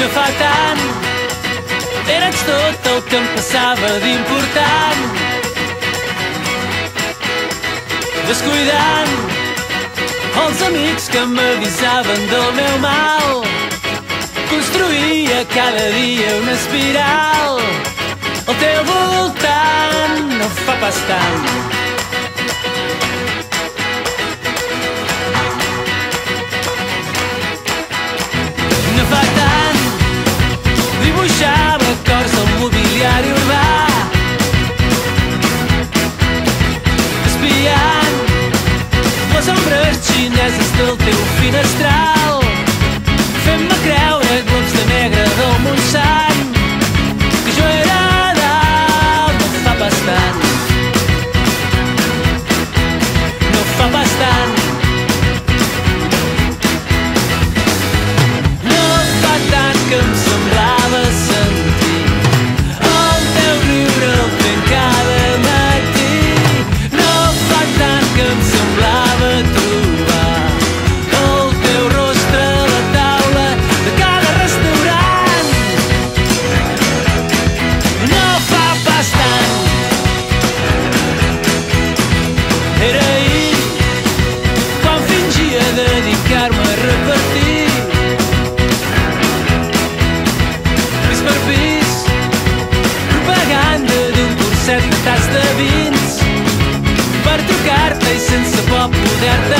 No fa tant, eres tot el que em passava d'important. Descuidant els amics que m'avisaven del meu mal. Construïa cada dia una espiral. Al teu voltant no fa pas tant. Dedicar-me a repartir pis per pis propaganda d'un curset de tas de vins per trucar-te i sense por poder-te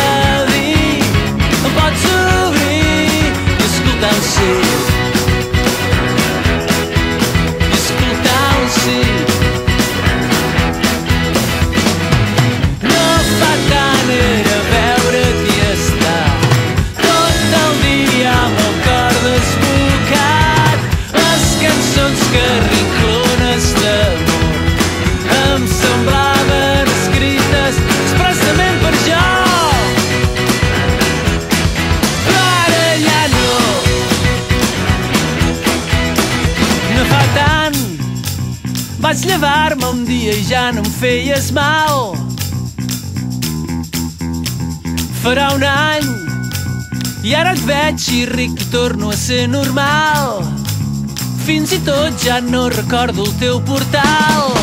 fa tant vaig llevar-me un dia i ja no em feies mal farà un any i ara et veig i ric i torno a ser normal. Fins i tot ja no recordo el teu portal.